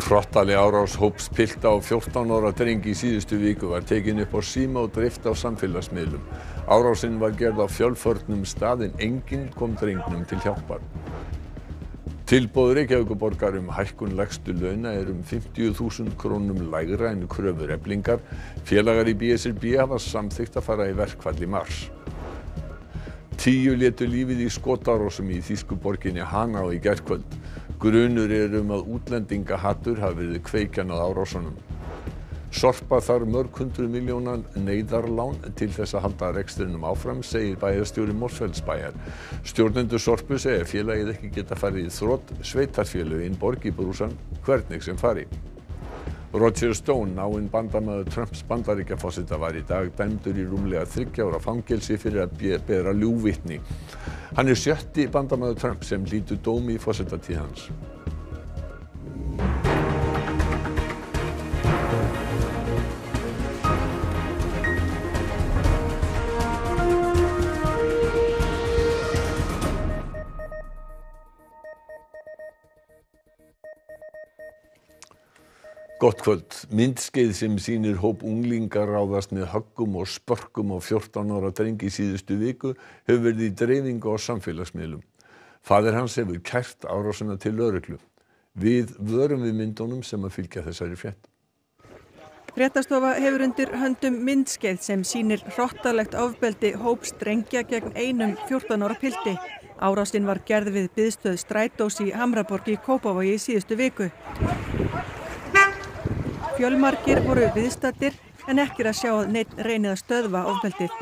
Hrottali árás hóps pilta á 14 ára drengi í síðustu viku var tekin upp á síma og dreift á samfélagsmiðlum. Árásin var gerð á fjölförnum stað en enginn kom drengnum til hjálpar. Tilboð Reykjavíkuborgar um hækkun lægstu launa er um 50.000 krónum lægra en kröfur Eflingar. Félagar í BSRB hafa samþykkt að fara í verkfall í mars. Tíu létu lífið í skotárásum í þýsku borginni Hanau í gærkvöld. Grunur er um að útlendingahattur hafi verið kveikjan að árásunum. Sorpa þarf mörg hundruð miljóna neyðarlán til þess að halda rekstrinum áfram, segir bæjarstjóri Mosfellsbæjar. Stjórnendur Sorpu segja félagið ekki geta farið í þrótt sveitarfélögin borgi brúsan hvernig sem fari. Roger Stone, náinn bandamaður Trumps bandaríkjaforseta var í dag dæmdur í rúmlega þriggja ára fangelsi fyrir að be- bera ljúvitni. Hann er sjötti bandamaður Trump sem hlýtur dómi í forsetatíð hans. Gott kvöld. Myndskeið sem sýnir hóp unglinga ráðast með höggum og spörkum á 14 ára drengi í síðustu viku hefur verið í dreifingu á samfélagsmiðlum. Fadir hans hefur kært árásina til lögreglu. Við vörum við myndunum sem að fylgja þessari frétt. Fréttastofa hefur undir höndum myndskeið sem sýnir hrottalegt ofbeldi hóps drengja gegn einum 14 ára pilti. Árásinn var gerð við byðstöð Strætós í Hamraborg í Kópavogi í síðustu viku. Fjölmargir voru viðstattir en ekki að sjá að neitt reynið að stöðva ofbeldið.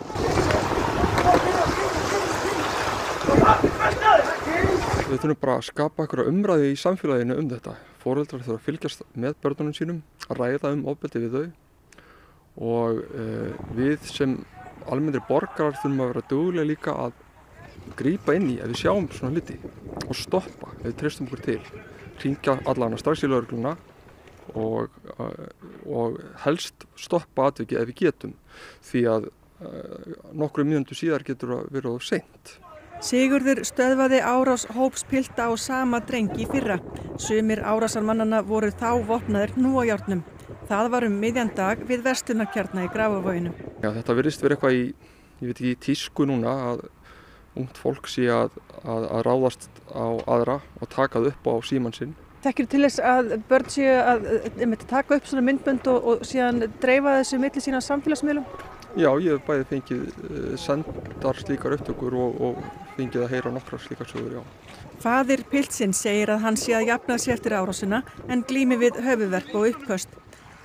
Við þurfum bara að skapa einhverja umræði í samfélaginu um þetta. Fóreldrar þurfa að fylgjast með börnunum sínum, að ræða um ofbeldi við þau og uh, við sem almennir borgarar þurfum að vera duglega líka að grípa inn í ef við sjáum svona hluti og stoppa ef við treystum okkur til. Ringja allavega strax í laurugluna og, og helst stoppa atvikið ef við getum því að uh, nokkru mínútu síðar getur það verið of seint. Sigurður stöðvaði árás hóps pilta á sama drengi fyrra. Sumir árásarmannana voru þá vopnaðir núajárnum. Það var um miðjan dag við vestunarkjarna í Grafavóginum. Já, þetta virðist verið eitthvað í, ég veit ekki, í tísku núna að ungt fólk sé að, að, að ráðast á aðra og taka það upp á síman sinn. Þekkir til þess að börn séu að um, taka upp svona myndbönd og, og síðan dreifa þessu milli sína samfélagsmiðlum? Já, ég hef bæði fengið uh, sendar slíkar upptökur og, og fengið að heyra nokkrar slíkar sögur, já. Fadir Pilsinn segir að hann sé að jafna sér eftir árásina en glými við höfuverk og uppköst.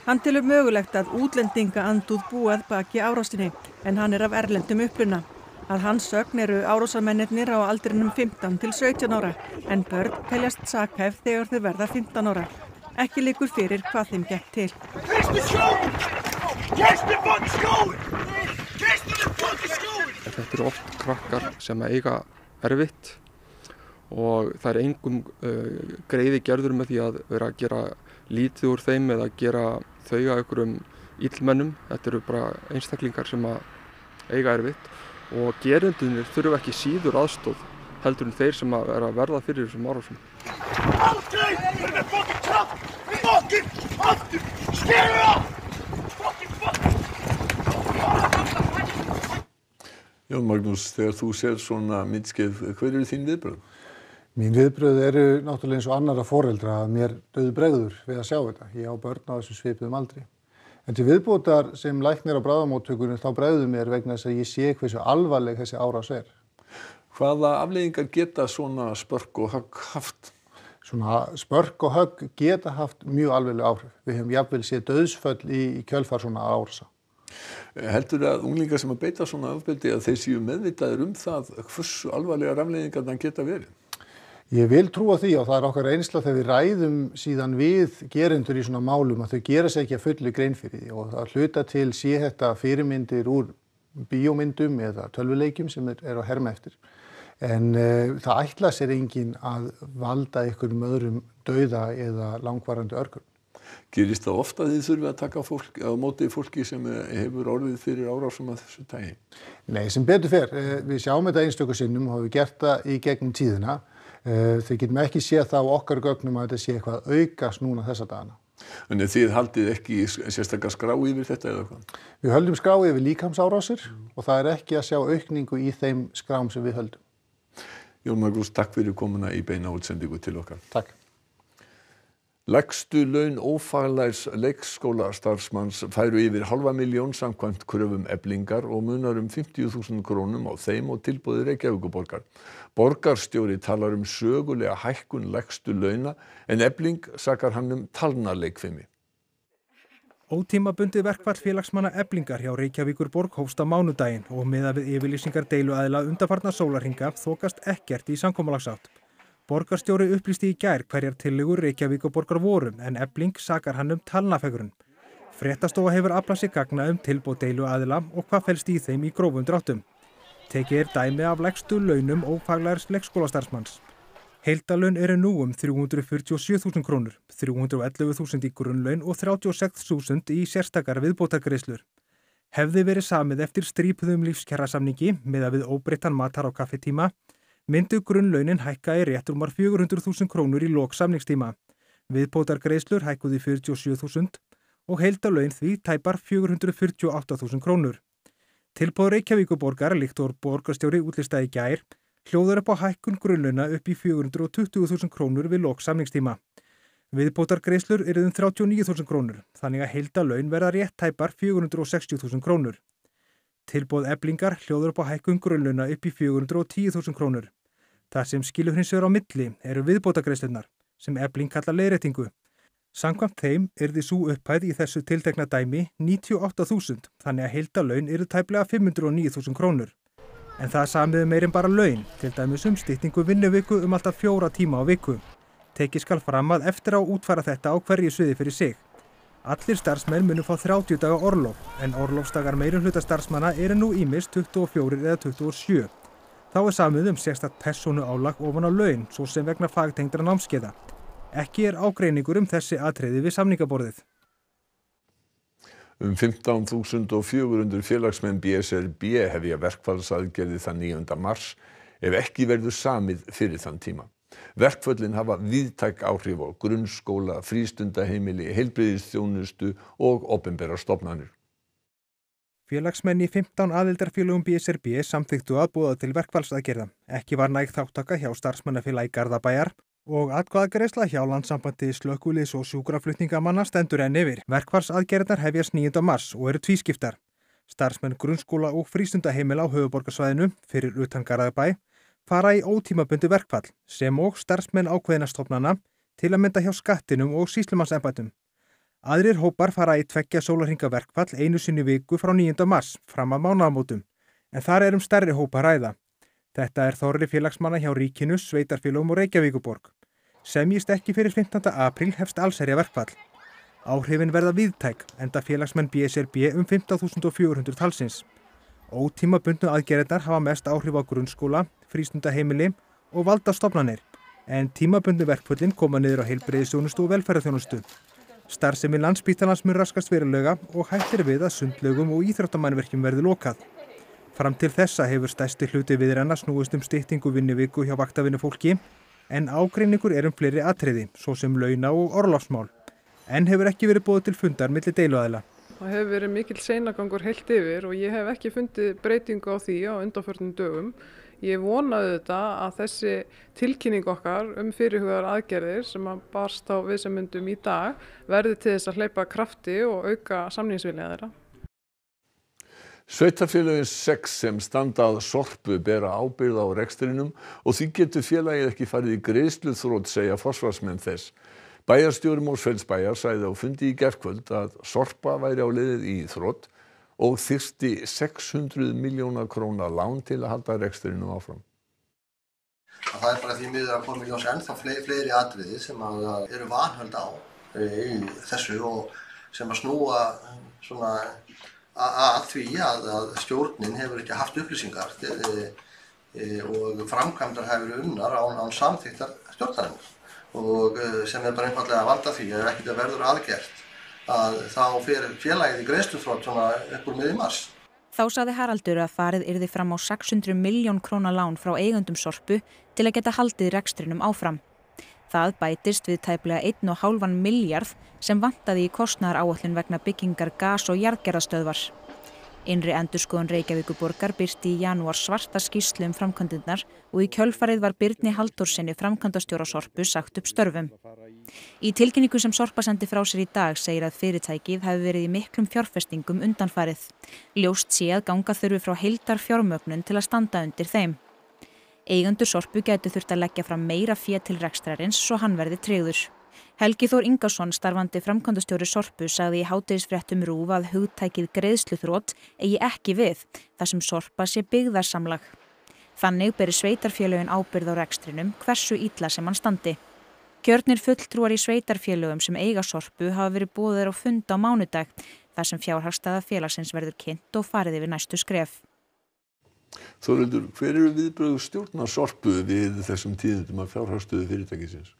Hann tilur mögulegt að útlendinga andúð búað baki árásinni en hann er af erlendum uppruna. Að hans sögn eru árásarmennir á aldrinum 15 til 17 ára en börn teljast sakhæf þegar þau verða 15 ára. Ekki líkur fyrir hvað þeim gekk til. Þetta eru oft krakkar sem eiga erfitt og það er engum uh, greiði gerður með því að vera að gera lítið úr þeim eða að gera þau að einhverjum illmennum. Þetta eru bara einstaklingar sem eiga erfitt og gerendunir þurfa ekki síður aðstóð heldur en þeir sem að vera að verða fyrir þessum árásum. Aldrei verður við fokkin kraft, fokkin aftur, skeru af, fokkin fokkin. Jón Magnús, þegar þú sér svona myndskeið, hver eru þín viðbröð? Mín viðbröð eru náttúrulega eins og annara foreldra að mér döðu bregður við að sjá þetta. Ég á börn á þessum svipuðum aldri. En til viðbútar sem læknir á bráðamóttökunum þá bregður mér vegna þess að ég sé hversu alvarleg þessi árás er. Hvaða afleiðingar geta svona spörk og högg haft? Svona spörk og högg geta haft mjög alveglega áhrif. Við hefum jafnvel séð döðsföll í, í kjölfar svona árasa. Heldur að unglingar sem að beita svona afbeldi að þeir séu meðvitaður um það hversu alvarlega rafleiðingar það geta verið? Ég vil trúa því og það er okkar einsla þegar við ræðum síðan við gerendur í svona málum að þau gera sér ekki að fullu grein fyrir því og það hluta til sé þetta fyrirmyndir úr bíómyndum eða tölvuleikjum sem er, á herma eftir. En uh, það ætla sér engin að valda einhverjum öðrum dauða eða langvarandi örgur. Gerist það ofta að þið þurfi að taka fólk, á móti fólki sem hefur orðið fyrir árásum að þessu tægi? Nei, sem betur fer. Við sjáum þetta einstöku sinnum og hafum gert það í gegnum tíðina Eh, Þið getum ekki séð það á okkar gögnum að þetta sé eitthvað aukast núna þessa dagana. Þannig að þið haldið ekki sérstaklega skrá yfir þetta eða hvað? Við höldum skrá yfir líkamsárásir og það er ekki að sjá aukningu í þeim skrám sem við höldum. Jón Magnús, takk fyrir komuna í beina útsendingu til okkar. Takk. Lægstu laun ófaglærs leikskólastarfsmanns færu yfir halva miljón samkvæmt kröfum eblingar og munar um 50.000 krónum á þeim og tilbúði Reykjavíkuborgar. Borgarstjóri talar um sögulega hækkun lægstu launa en ebling sakar hann um talnarleikfimi. Ótímabundið verkfall félagsmanna eblingar hjá Reykjavíkur borg hófst á mánudaginn og miða við yfirlýsingar deilu aðila undarfarna sólarhinga þokast ekkert í samkómalagsátt. Borgarstjóri upplýsti í gær hverjar tillegur Reykjavík og borgar vorum en ebling sakar hann um talnafegurinn. Fréttastofa hefur aflað sig gagna um tilbúð deilu aðila og hvað felst í þeim í grófum dráttum. Tekið er dæmi af legstu launum ófaglærs leikskólastarfsmanns. Heildalun eru nú um 347.000 krónur, 311.000 í grunnlaun og 36.000 í sérstakar viðbótargreislur. Hefði verið samið eftir strípuðum lífskjærasamningi með að við óbreyttan matar á kaffetíma, myndu grunnlaunin hækka í rétt rúmar 400.000 krónur í lok samningstíma. Viðbótargreislur hækkuði 47.000 og heildalaun því tæpar 448.000 krónur. Tilbúð Reykjavíkuborgar líkt og borgarstjóri útlistaði gær hljóðar upp á hækkun grunnlauna upp í 420.000 krónur við lok samningstíma. Viðbótargreislur eru um 39.000 krónur, þannig að heilda laun verða rétt tæpar 460.000 krónur. Tilbóð eblingar hljóður upp á hækkun grunnlauna upp í 410.000 krónur. Það sem skilur hins vegar á milli eru viðbótargreislunar, sem ebling kalla leiðréttingu. Samkvæmt þeim er því svo upphæð í þessu tiltekna dæmi 98.000, þannig að heilda laun eru tæplega 509.000 krónur. En það samiði meirinn bara laun, til dæmis um styttingu vinnuviku um alltaf fjóra tíma á viku. Tekið skal fram að eftir á útfæra þetta á hverju sviði fyrir sig. Allir starfsmenn munu fá 30 daga orlof, en orlofsdagar meirinn hluta starfsmanna eru nú ímist 24 eða 27. Þá er samið um sérstatt persónu álag ofan á laun, svo sem vegna fagtengdra námskeiða. Ekki er ágreiningur um þessi atriði við samningaborðið. Um 15.400 félagsmenn BSRB hefja verkfallsaðgerði þann 9. mars ef ekki verður samið fyrir þann tíma. Verkföllin hafa víðtæk áhrif á grunnskóla, frístundaheimili, heilbriðisþjónustu og opinbera stofnanir. Félagsmenn í 15 aðildarfélögum BSRB samþyktu að búa til verkfallsaðgerða. Ekki var nægt þáttaka hjá starfsmannafélagi Garðabæjar og atkvæðagreisla hjá landsambandi slökkulis og sjúkraflutningamanna stendur enn yfir. Verkfallsaðgerðnar hefjast 9. mars og eru tvískiptar. Starfsmenn grunnskóla og frístundaheimila á höfuborgarsvæðinu fyrir utan Garðabæ fara í ótímabundi verkfall sem og starfsmenn ákveðinastofnana til að mynda hjá skattinum og síslumannsembætum. Aðrir hópar fara í tveggja sólarhinga verkfall einu sinni viku frá 9. mars fram að mánaðamótum en þar er um stærri hópa ræða. Þetta er þorri félagsmanna hjá ríkinu, sveitarfélagum og Reykjavíkuborg. Semjist ekki fyrir 15. apríl hefst allserja verkfall. Áhrifin verða viðtæk enda félagsmenn BSRB um 15.400 talsins. Ótímabundnu aðgerðnar hafa mest áhrif á grunnskóla, frístundaheimili og valda stofnanir en tímabundnu verkföllin koma niður á heilbreyðisjónustu og velferðarþjónustu. Starfsemi landsbítalans mun raskast verulega og hættir við að sundlaugum og íþróttamannverkjum verði lokað. Fram til þessa hefur stærsti hluti viðrenna snúist um styttingu vinnuviku hjá vaktavinnu fólki en ágreiningur er um fleiri atriði, svo sem launa og orlofsmál. En hefur ekki verið búið til fundar millir deiluaðila. Það hefur verið mikill seinagangur heilt yfir og ég hef ekki fundið breytingu á því á undanförnum dögum. Ég vonaði þetta að þessi tilkynning okkar um fyrirhugaðar aðgerðir sem að barst á viðsemundum í dag verði til þess að hleypa krafti og auka samningsvilja þeirra. Sveitafélagin 6 sem standa að sorpu bera ábyrð á rekstrinum og því getur félagið ekki farið í greiðsluþrótt segja forsvarsmenn þess. Bæjarstjóri Mósfellsbæjar sæði á fundi í gerkvöld að sorpa væri á leiðið í þrótt og þyrsti 600 miljóna króna lán til að halda rekstrinu áfram. Það er bara því miður að koma í ljós ennþá fleiri, fleiri atriði sem eru vanhöld á í þessu og sem að snúa svona að því að, að stjórnin hefur ekki haft upplýsingar e, e, og framkvæmdar hefur unnar án, án samþýttar stjórnarinnar og e, sem er bara einfallega að valda því að ekkert verður aðgert að þá fyrir félagið í greiðslufrótt svona upp úr miði mars. Þá saði Haraldur að farið yrði fram á 600 miljón króna lán frá eigundum sorpu til að geta haldið rekstrinum áfram. Það bætist við tæplega 1,5 miljard sem vantaði í kostnæðar áallin vegna byggingar gas- og jarðgerðastöðvar. Innri endurskoðun Reykjavíkuborgar byrti í janúar svarta skýrslu um framkvæmdinnar og í kjölfarið var Byrni Haldórsinni framkvæmdastjóra Sorpu sagt upp störfum. Í tilkynningu sem Sorpa sendi frá sér í dag segir að fyrirtækið hefði verið í miklum fjárfestingum undanfarið. Ljóst sé að ganga þurfi frá heildar fjármögnun til að standa undir þeim. Eigendur Sorpu gætu þurft að leggja fram meira fér til rekstrarins svo hann verði tryggður. Helgi Þór Ingarsson, starfandi framkvæmdastjóri Sorpu, sagði í hátegisfréttum RÚV að hugtækið greiðsluþrótt eigi ekki við, þar sem Sorpa sé byggðarsamlag. Þannig beri sveitarfélögin ábyrð á rekstrinum hversu ítla sem hann standi. Kjörnir fulltrúar í sveitarfélögum sem eiga Sorpu hafa verið búðir á fund á mánudag, þar sem fjárhagstaða félagsins verður kynnt og farið yfir næstu skref. Þoreldur, hver eru viðbröðu stjórnar Sorpu við þessum tíðundum af fjárhagstöðu fyrirtækisins?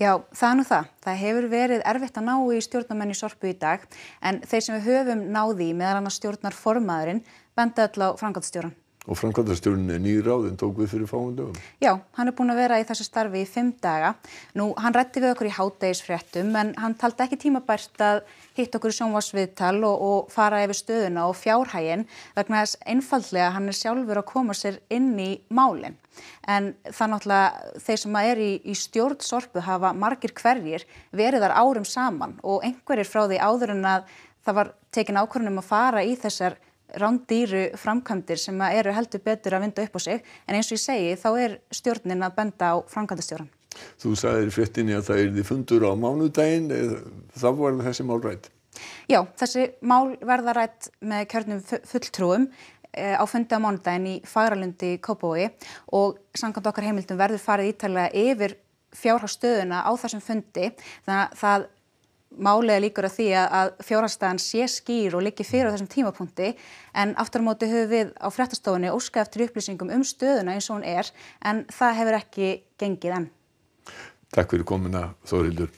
Já, það er nú það. Það hefur verið erfitt að ná í stjórnarmenn í Sorpu í dag en þeir sem við höfum náði meðal annars stjórnar formaðurinn benda öll á framkvæmdastjóran. Og framkvæmdastjórun er nýr ráðin, tók við fyrir fáum dögum? Já, hann er búin að vera í þessu starfi í fimm daga. Nú, hann rætti við okkur í hátdegisfréttum en hann taldi ekki tímabært að hitt okkur í sjónvarsviðtal og, og fara yfir stöðuna og fjárhægin vegna þess einfallega hann er sjálfur að koma sér inn í málinn. En það náttúrulega þeir sem er í, í stjórnsorpu hafa margir hverjir verið þar árum saman og einhverjir frá því áður en að það var tekin ákvörðunum að fara í þessar rándýru framkvæmdir sem eru heldur betur að vinda upp á sig en eins og ég segi þá er stjórnin að benda á framkvæmdastjóran. Þú sagðir fréttinni að það er því fundur á mánudaginn, þá var þessi mál rætt? Já, þessi mál verða rætt með kjörnum fulltrúum á fundi á mánudaginn í Fagralundi Kópói og samkvæmt okkar heimildum verður farið ítalega yfir fjárhástöðuna á þessum fundi þannig að það málega líkur að því að fjárhagstæðan sé skýr og liggi fyrir á þessum tímapunkti en aftur á móti höfum við á fréttastofunni óska eftir upplýsingum um stöðuna eins og hún er en það hefur ekki gengið enn. Takk fyrir komina Þórildur.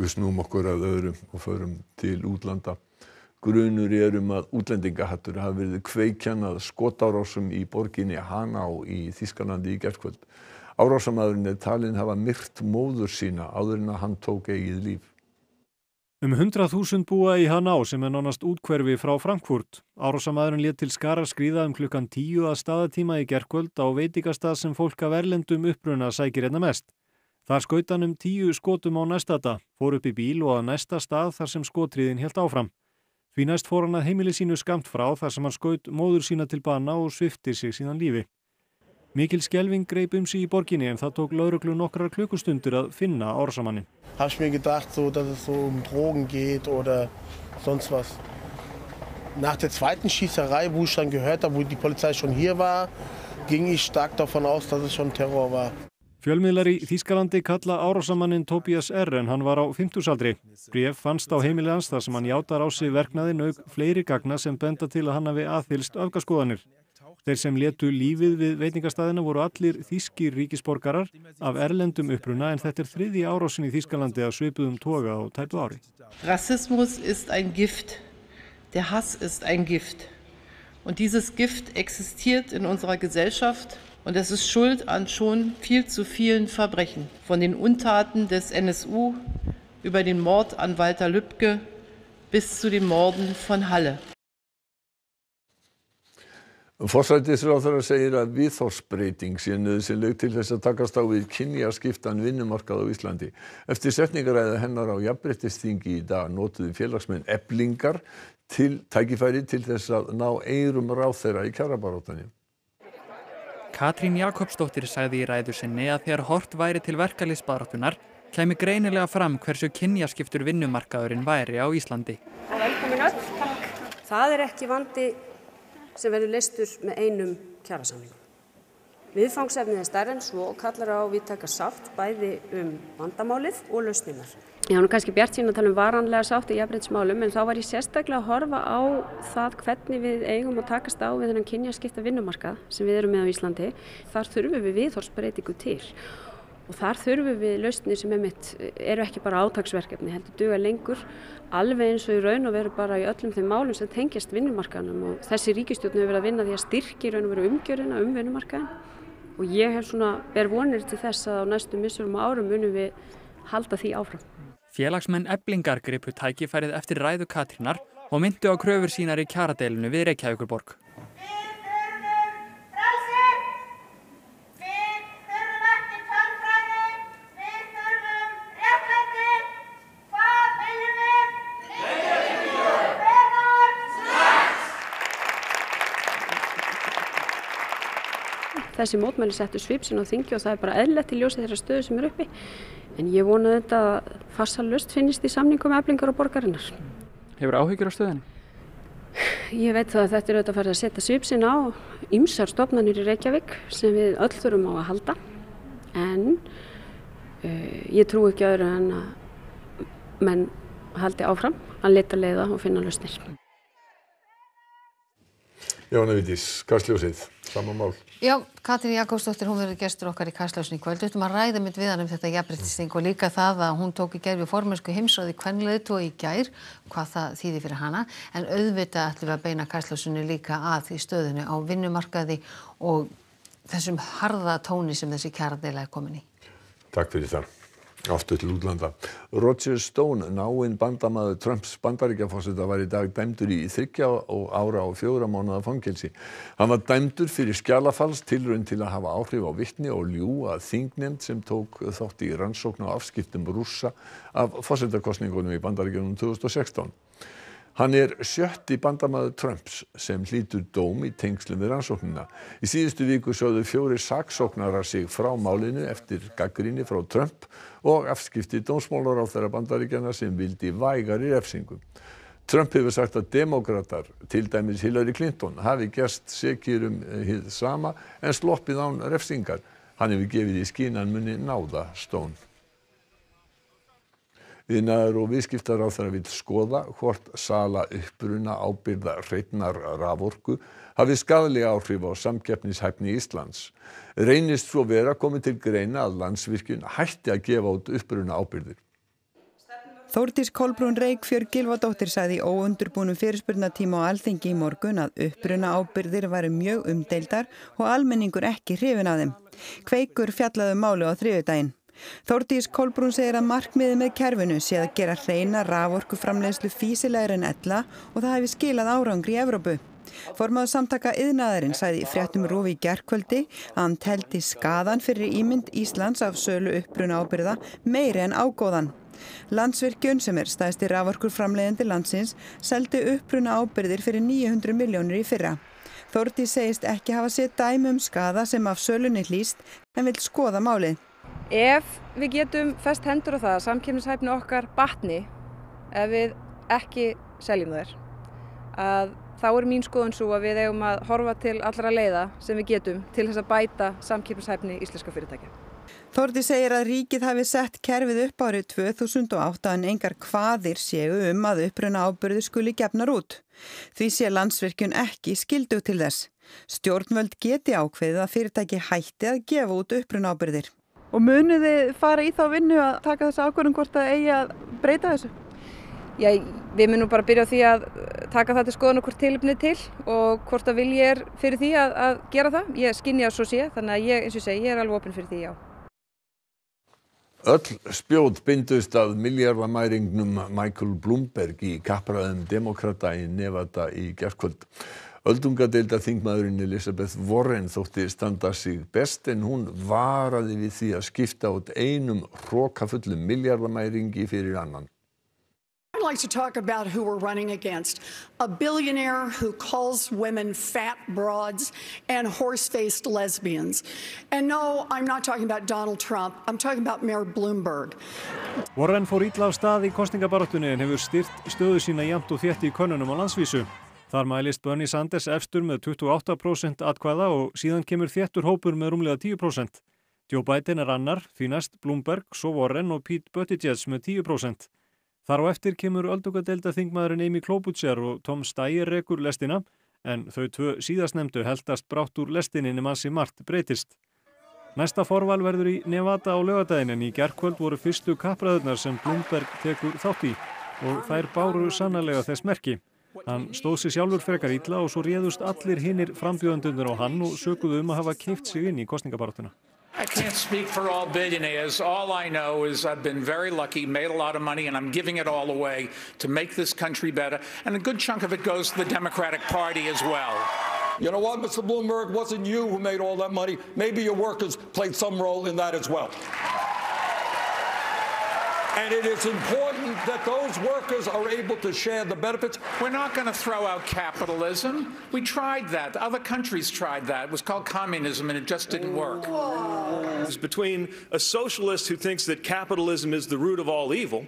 Við snúum okkur að öðrum og förum til útlanda. Grunur er um að útlendingahattur hafi verið kveikjan að skotárásum í borginni Haná í Þískalandi í gerðkvöld. Árásamæðurinn er talin hafa myrt móður sína áður en að hann tók eigið líf. Um 100.000 búa í Haná sem er nánast útkverfi frá Frankfurt. Árásamæðurinn létt til skara skrýða um klukkan 10 að staðatíma í gerðkvöld á veitikastað sem fólk af erlendum uppruna sækir einna mest. Þar skaut hann um tíu skotum á næstata, fór upp í bíl og að næsta stað þar sem skotriðin helt áfram. Því næst fór hann að heimili sínu skamt frá þar sem hann skaut móður sína til bana og svifti sig síðan lífi. Mikil skelving greip um sig í borginni en það tók lauruglu nokkrar klukkustundur að finna ársamannin. Hab ich mir gedacht, so, dass es so um Drogen geht oder sonst was. Nach der zweiten Schießerei, wo ich dann gehört habe, wo die Polizei schon hier war, ging ich stark davon aus, dass es schon Terror war. Fjölmiðlar í Þýskalandi kalla árásamannin Tobias R. en hann var á 50-saldri. Bréf fannst á heimili hans þar sem hann játar á sig verknaðin auk fleiri gagna sem benda til að hann hafi aðfylst öfgaskoðanir. Þeir sem letu lífið við veitingastæðina voru allir þýskir ríkisborgarar af erlendum uppruna en þetta er þriði árásin í Þýskalandi að svipuðum toga á tæpu ári. Rassismus ist ein Gift. Der Hass ist ein Gift. Und dieses Gift existiert in unserer Gesellschaft und es ist schuld an schon viel zu vielen Verbrechen. Von den Untaten des NSU über den Mord an Walter Lübcke bis zu den Morden von Halle. Forsætisráðara segir að viðhórsbreyting sé nöðsynleg til þess að takast á við kynjaskiptan vinnumarkað á Íslandi. Eftir setningaræða hennar á jafnbrettistingi í dag notuði félagsmenn eblingar til tækifæri til þess að ná eirum ráþeira í kjarabarótani. Katrín Jakobsdóttir sagði í ræðu sinni að þegar hort væri til verkaliðsbaráttunar kæmi greinilega fram hversu kynjaskiptur vinnumarkaðurinn væri á Íslandi. Velkomin öll. Það er ekki vandi sem verður leistur með einum kjarasamning. Viðfangsefnið er stærri en svo og kallar á viðtaka sátt bæði um vandamálið og lausninar. Já, nú kannski bjart sín að tala um varanlega sátt í jafnbryttsmálum en þá var ég sérstaklega að horfa á það hvernig við eigum að takast á við þennan kynjaskipta vinnumarkað sem við erum með á Íslandi. Þar þurfum við viðhorsbreytingu til Og þar þurfum við lausnir sem er mitt, eru ekki bara átagsverkefni, heldur duga lengur, alveg eins og í raun og veru bara í öllum þeim málum sem tengjast vinnumarkaðnum og þessi ríkistjórn hefur verið að vinna því að styrki raun og veru umgjörina um vinnumarkaðin og ég hef svona, ber vonir til þess að á næstu missurum árum munum við halda því áfram. Félagsmenn eblingar gripu tækifærið eftir ræðu Katrínar og myndu á kröfur sínar í kjaradeilinu við Reykjavíkurborg. Þessi mótmæli settu svipsin á þingi og það er bara eðlilegt í ljósi þeirra stöðu sem er uppi. En ég vona þetta að farsalust finnist í samningum eflingar og borgarinnar. Hefur áhyggjur á stöðinni? Ég veit það að þetta er auðvitað að fara að setja svipsin á ymsar stofnanir í Reykjavík sem við öll þurfum á að halda. En uh, ég trú ekki öðru en að menn haldi áfram að leta leiða og finna lausnir. Jóna Vitís, Kastljósið, sama mál. Já, Katrín Jakobsdóttir, hún verður gestur okkar í Kastljósin í kvöld. Þú ættum að ræða mitt við hann um þetta jafnbryttisting og líka það að hún tók í gerð við formensku heimsráði kvenleðt og í gær, hvað það þýði fyrir hana. En auðvitað ætlum við að beina Kastljósinu líka að í stöðinu á vinnumarkaði og þessum harða tóni sem þessi kjaradeila er komin í. Takk fyrir það. Aftur til útlanda. Roger Stone, náinn bandamaður Trumps bandaríkjafósita var í dag dæmdur í þryggja ára og fjóra mánuða fangelsi. Hann var dæmdur fyrir skjálafals tilraun til að hafa áhrif á vittni og ljúa þingnefnd sem tók þátt í rannsókn á afskiptum rússa af fósitakostningunum í bandaríkjunum 2016. Hann er sjötti bandamaður Trumps sem hlýtur dóm í tengslum við rannsóknina. Í síðustu viku sjóðu fjóri saksóknarar sig frá málinu eftir gaggrinni frá Trump og afskipti dómsmálar á þeirra bandaríkjana sem vildi vægari refsingu. Trump hefur sagt að demokrater, til dæmis Hillary Clinton, hafi gerst sekir um hið sama en sloppið án refsingar. Hann hefur gefið í skínan munni náða Stone. Iðnaður og viðskiptaráðherra vill skoða hvort sala uppruna ábyrgða hreinnar raforku hafi skaðlega áhrif á samkeppnishæfni Íslands. Reynist svo vera komið til greina að landsvirkjun hætti að gefa út uppruna ábyrgðir. Þórdís Kolbrún Reykjörg Gilvadóttir sagði í óundurbúnum fyrirspurnatíma á Alþingi í morgun að uppruna ábyrðir væri mjög umdeildar og almenningur ekki hrifin að þeim. Kveikur fjallaðu um málu á þriðudaginn. Þórdís Kolbrún segir að markmiðið með kerfinu sé að gera hreina raforku framleiðslu físilegur en ella og það hefði skilað árangri í Evrópu. Formáðu samtaka yðnaðarinn sæði fréttum Rúfi Gerkvöldi að hann teldi skadan fyrir ímynd Íslands af sölu uppbruna ábyrða meiri en ágóðan. Landsvirkjun sem er stæðsti raforkur framleiðandi landsins seldi uppbruna ábyrðir fyrir 900 miljónir í fyrra. Þórti segist ekki hafa sér dæmi um skada sem af sölunni hlýst en vil skoða málið. Ef við getum fest hendur á það að samkjöfnishæfni okkar batni ef við ekki seljum þær að þá er mín skoðun svo að við eigum að horfa til allra leiða sem við getum til þess að bæta samkjöfnishæfni íslenska fyrirtækja. Þórti segir að ríkið hafi sett kerfið upp árið 2008 en engar hvaðir séu um að uppruna ábyrðu skuli gefnar út. Því sé landsvirkjun ekki skildu til þess. Stjórnvöld geti ákveðið að fyrirtæki hætti að gefa út uppruna ábyrðir. Og munið þið fara í þá vinnu að taka þessu ákvörðum hvort það eigi að breyta þessu? Já, við munum bara byrja á því að taka það til skoðan okkur tilipnið til og hvort að vilji er fyrir því að, að gera það. Ég skinni að svo sé, þannig að ég, eins og segi, ég er alveg opinn fyrir því, já. Öll spjót bindust að miljardamæringnum Michael Bloomberg í kappræðum demokrata í Nevada í gerðkvöld. Öldungadeilda þingmaðurinn Elizabeth Warren þótti standa sig best en hún varaði við því að skipta út einum hrókafullum miljardamæringi fyrir annan. I'd like to talk about who we're running against. A billionaire who calls women fat broads and horse-faced lesbians. And no, I'm not talking about Donald Trump. I'm talking about Mayor Bloomberg. Warren fór ítla á stað í kostningabaröttunni en hefur styrt stöðu sína jæmt og þétt í konunum á landsvísu. Þar mælist Bernie Sanders efstur með 28% atkvæða og síðan kemur þéttur hópur með rúmlega 10%. Joe Biden er annar, því næst Bloomberg, svo Warren og Pete Buttigieg með 10%. Þar á eftir kemur öldungadelda þingmaðurinn Amy Klobuchar og Tom Steyer rekur lestina en þau tvö síðastnemdu heldast brátt úr lestinni nema ansi margt breytist. Næsta forval verður í Nevada á laugardaginn en í gerkvöld voru fyrstu kappræðurnar sem Bloomberg tekur þátt í og þær báru sannarlega þess merki. Hann stóð sér sjálfur frekar illa og svo réðust allir hinnir frambjöðandunir á hann og sökuðu um að hafa keift sig inn í kostningabarátuna. I can't speak for all billionaires. All I know is I've been very lucky, made a lot of money, and I'm giving it all away to make this country better. And a good chunk of it goes to the Democratic Party as well. You know what, Mr. Bloomberg? It wasn't you who made all that money. Maybe your workers played some role in that as well. And it is important that those workers are able to share the benefits. We're not going to throw out capitalism. We tried that. Other countries tried that. It was called communism, and it just didn't work. It's between a socialist who thinks that capitalism is the root of all evil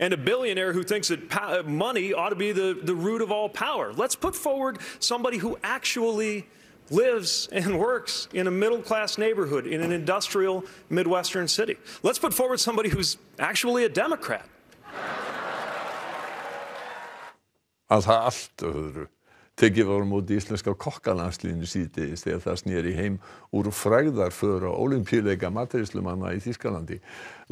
and a billionaire who thinks that pa- uh, money ought to be the, the root of all power. Let's put forward somebody who actually lives and works in a middle class neighborhood in an industrial Midwestern city. Let's put forward somebody who's actually a Democrat. Að það allt öðru. Tekið var móti íslenska kokkalandsliðinu síðdegis þegar það snýri heim úr frægðarför á olimpíuleika materislumanna í Þískalandi.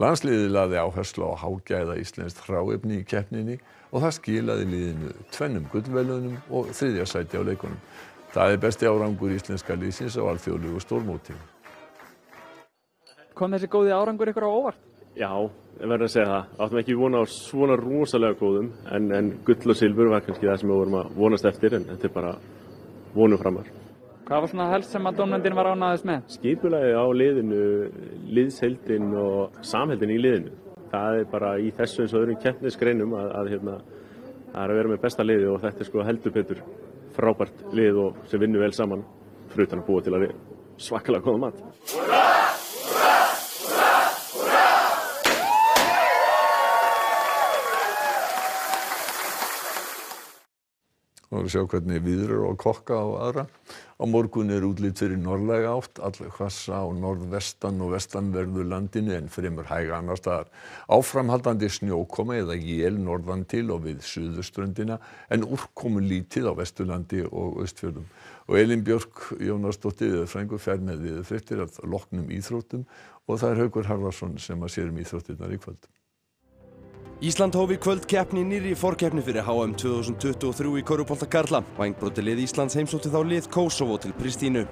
Landsliðið laði áherslu á hágæða íslenskt hráefni í keppninni og það skilaði liðinu tvennum gullvelunum og þriðja sæti á leikunum. Það er besti árangur íslenska liðsins á alþjóðlegu stórmóti. Kom þessi góði árangur ykkur á óvart? Já, ég verður að segja það. Áttum ekki vona á svona rosalega góðum en, en gull og silfur var kannski það sem við vorum að vonast eftir en þetta er bara vonum framar. Hvað var svona helst sem að dómnendin var ánaðist með? Skipulagi á liðinu, liðseldin og samheldin í liðinu. Það er bara í þessu eins og öðrum keppnisgreinum að, að, hérna, að að vera með besta liði og þetta er sko heldur betur frábært lið og sem vinnur vel saman frutan að búa til að svakalega góða mat. og sjá hvernig viður og kokka og aðra. Á morgun er útlit fyrir norðlega átt, allir hvassa á norðvestan og vestanverðu landinu en fremur hæga annar staðar. Áframhaldandi snjókoma eða jél norðan til og við suðuströndina en úrkomu lítið á vesturlandi og austfjörðum. Og Elin Björk Jónasdóttir við frængur fer með við frittir að loknum íþróttum og það er Haugur Harðarsson sem sér um íþróttirnar í kvöld. Ísland hófi kvöld keppni nýri fórkeppni fyrir HM 2023 í Körupólta Karla. Vængbróti lið Íslands heimsótti þá lið Kosovo til Pristínu.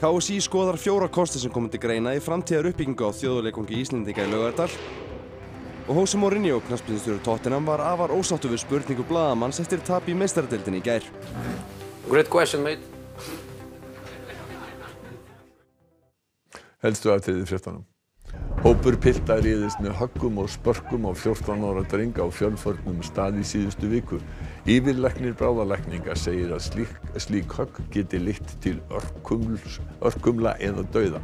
KSI skoðar fjóra kosti sem komið til greina í framtíðar uppbyggingu á þjóðuleikongi Íslendinga í Laugardal. Og Jose Mourinho, knaspinstjóri Tottenham, var afar ósáttu við spurningu bladamanns eftir tap í meistaradeildinni í gær. Great question, mate. Helstu aðtriði fréttanum. Hópur pilta riðist með höggum og spörkum á 14 ára dreng á fjölförnum stað í síðustu viku. Yfirlæknir bráðalækninga segir að slík, slík högg geti litt til örkumls, örkumla eða dauða.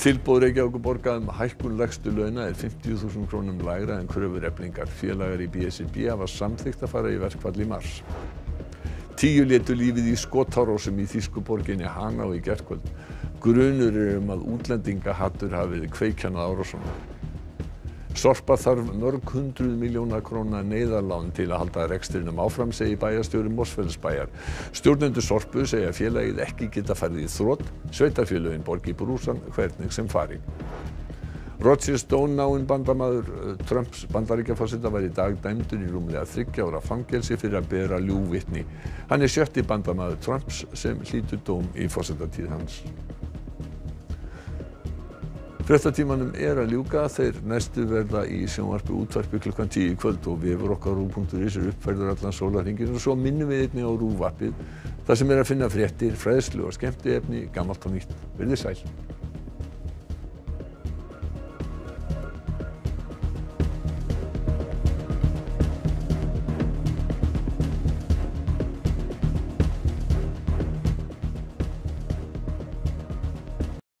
Tilbúð Reykjavíkuborga um hækkun lægstu launa er 50.000 krónum lægra en kröfur eflingar. Félagar í BSB hafa samþykkt að fara í verkfall í mars. Tíu letu lífið í skotárásum í Þýskuborginni Hanau í gerkvöld. Grunur er um að útlendingahattur hafi verið kveikjan að árásunum. Sorpa þarf mörg hundruð miljóna króna neyðarlán til að halda rekstrinum áfram, segir bæjarstjóri Mosfellsbæjar. Stjórnendur Sorpu segja félagið ekki geta farið í þrótt, sveitarfélögin borgi brúsan hvernig sem fari. Roger Stone náinn bandamaður Trumps bandaríkjaforseta var í dag dæmdur í rúmlega þriggja ára fangelsi fyrir að bera ljúvitni. Hann er sjötti bandamaður Trumps sem hlýtur dóm í forsetatíð hans. Fréttatímanum er að ljúka þeir næstu verða í sjónvarpi útvarpi klukkan 10 í kvöld og vefur okkar rú.is er uppfærður allan sólarhingin og svo minnum við einni á rúvappið það sem er að finna fréttir, fræðslu og skemmtiefni, gammalt og nýtt. Verðið sæl.